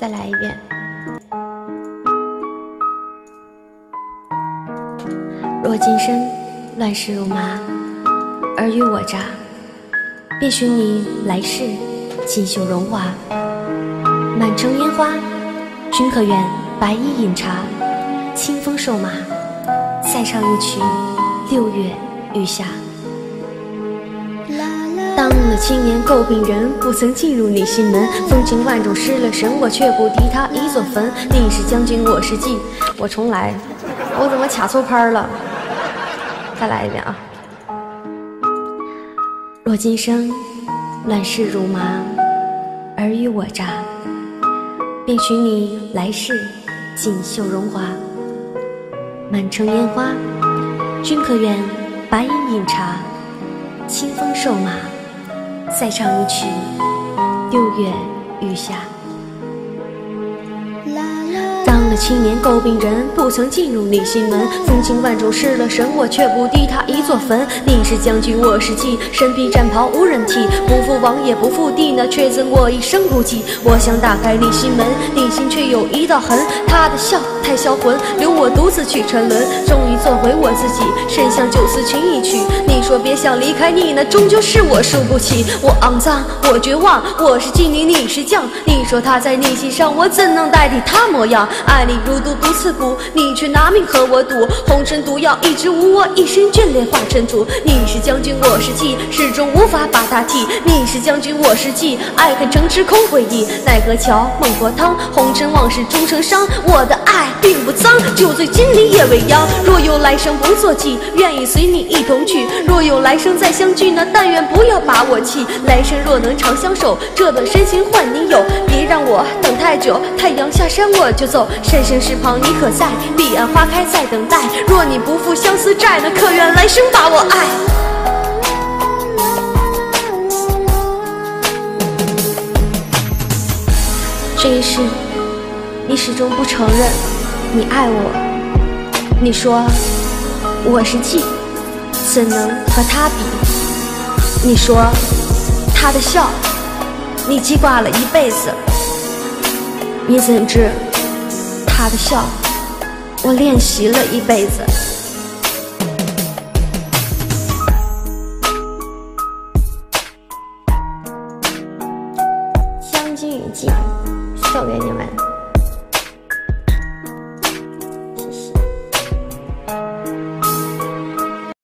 再来一遍。若今生乱世如麻，尔虞我诈，便许你来世锦绣荣华。满城烟花，君可愿白衣饮茶，清风瘦马，再唱一曲六月雨下。当了青年诟病人，不曾进入你心门。风情万种失了神，我却不敌他一座坟。你是将军，我是妓，我重来，我怎么卡错拍了？再来一遍啊！若今生乱世如麻，尔虞我诈，便许你来世锦绣荣华。满城烟花，君可愿白衣饮茶，清风瘦马。再唱一曲《六月雨下》。当了青年诟病人，不曾进入你心门。风情万种失了神，我却不敌他一座坟。你是将军，我是妓，身披战袍无人替。不负王也不负帝，那却赠我一生孤寂。我想打开你心门，你心却有一道痕。他的笑太销魂，留我独自去沉沦。终于做回我自己，身向酒肆寻一曲。你说别想离开你，那终究是我输不起。我肮脏，我绝望，我是妓女，你是将。你说他在你心上，我怎能代替他模样？爱你如毒不刺骨，你却拿命和我赌。红尘毒药一直无我，一身眷恋化尘土。你是将军，我是妓，始终无法把他替。你是将军，我是妓，爱恨成痴空回忆。奈何桥，孟婆汤，红尘往事终成伤。我的爱并不脏，酒醉金陵夜未央。若有来生不做妓，愿意随你一同去。若有来生再相聚，呢但愿不要把我弃。来生若能长相守，这段深情换你有。别让我等太久，太阳下山我就走。山生石旁你可在？彼岸花开在等待。若你不负相思债，呢可愿来生把我爱？这一世，你始终不承认你爱我。你说我是妓，怎能和他比？你说他的笑你记挂了一辈子你怎知他的笑我练习了一辈子？将军饮剑送给你们